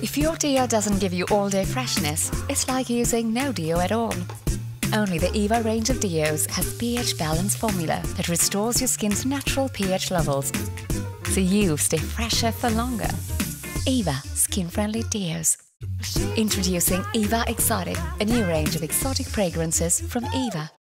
If your deo doesn't give you all day freshness, it's like using no deo at all. Only the Eva range of deos has pH balance formula that restores your skin's natural pH levels, so you stay fresher for longer. Eva skin friendly deos. Introducing Eva Exotic, a new range of exotic fragrances from Eva.